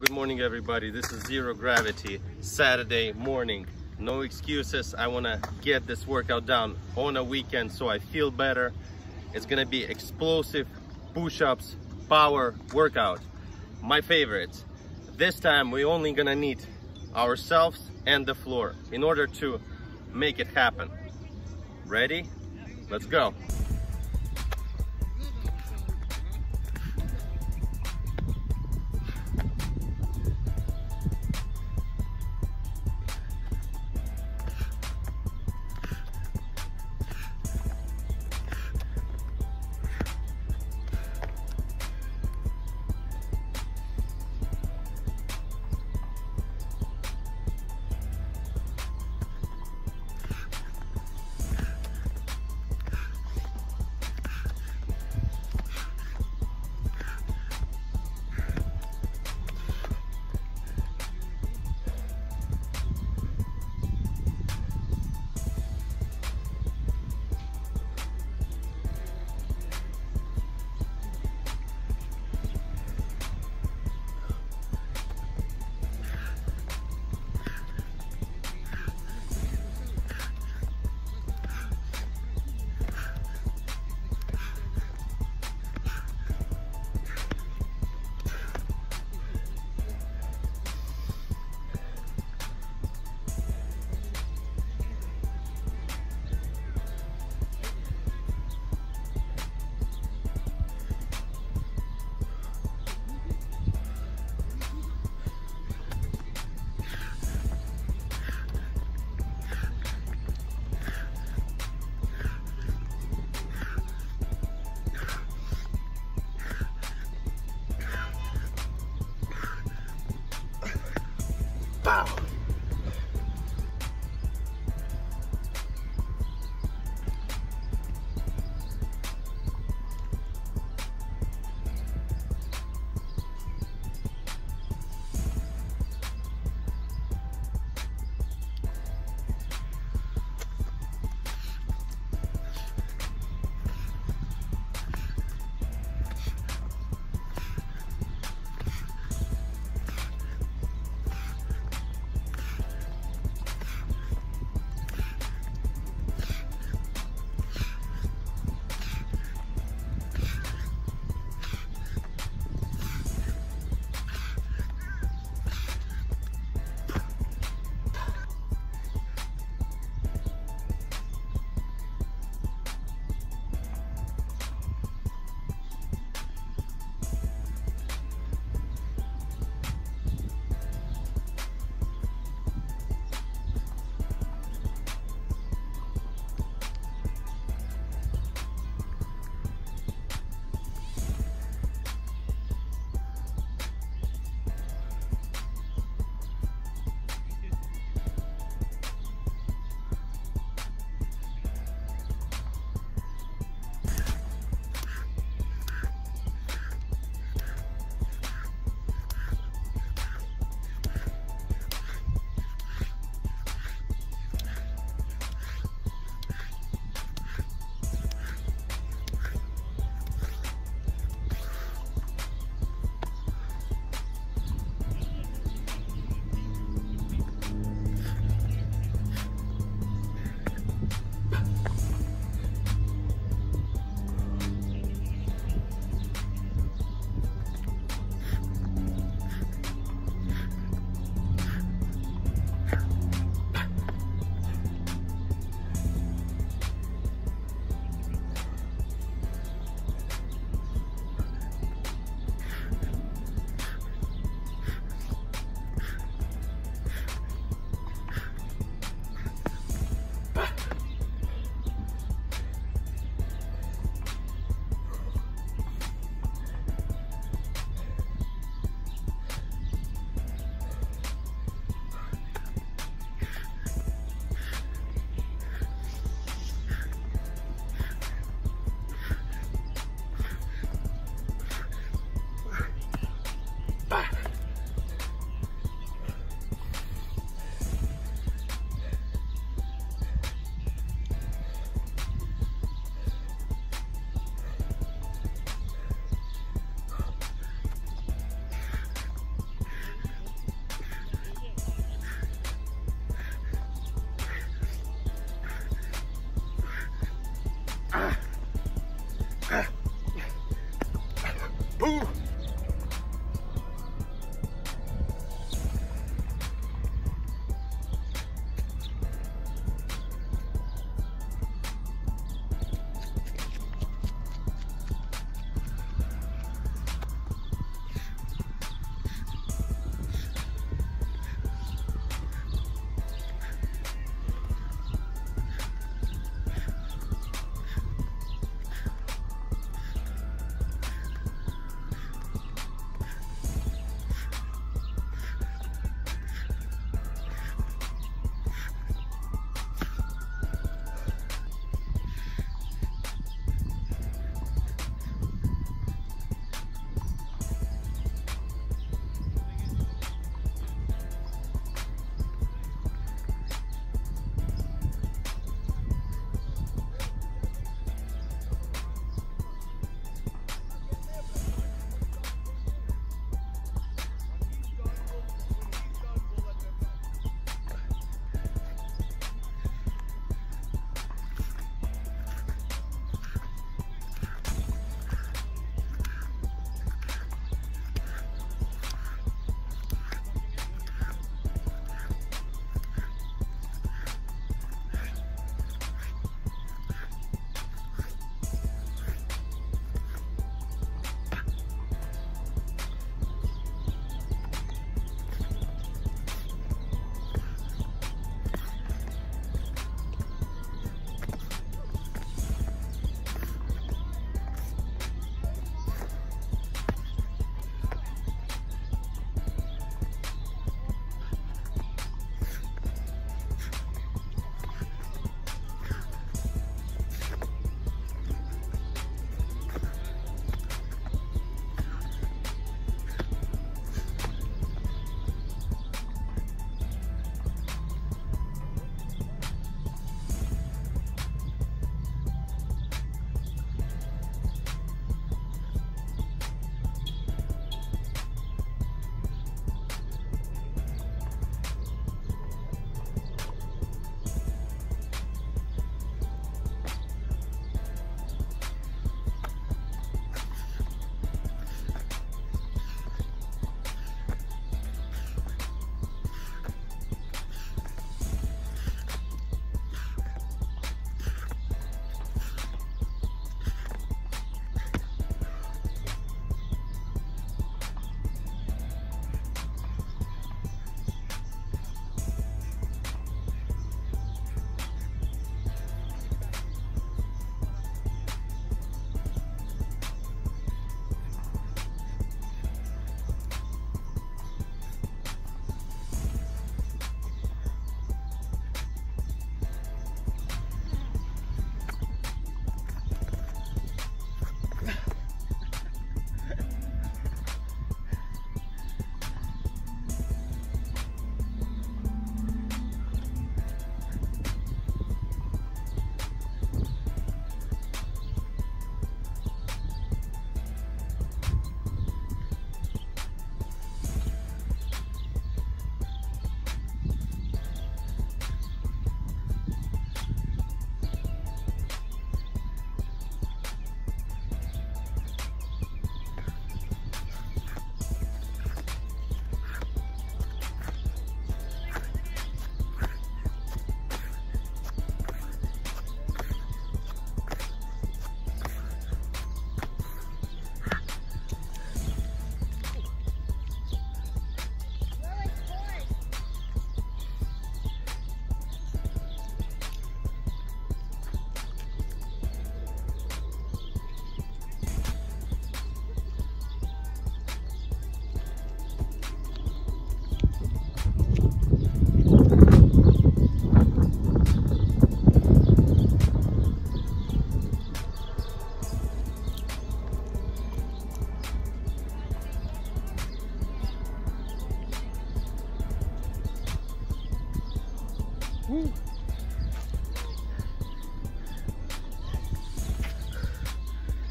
Good morning everybody, this is Zero Gravity, Saturday morning. No excuses, I wanna get this workout done on a weekend so I feel better. It's gonna be explosive push-ups, power workout. My favorites. This time we only gonna need ourselves and the floor in order to make it happen. Ready? Let's go. Bow. Ooh.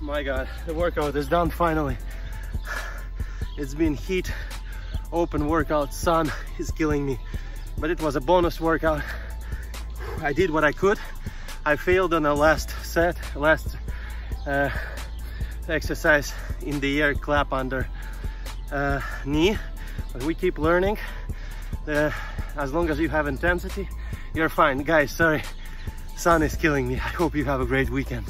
My God, the workout is done finally. It's been heat, open workout, sun is killing me. But it was a bonus workout. I did what I could. I failed on the last set, last uh, exercise in the air clap under uh, knee but we keep learning uh, as long as you have intensity you're fine. Guys sorry. Sun is killing me. I hope you have a great weekend